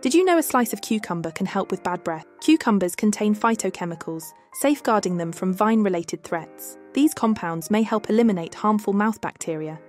Did you know a slice of cucumber can help with bad breath? Cucumbers contain phytochemicals, safeguarding them from vine related threats. These compounds may help eliminate harmful mouth bacteria.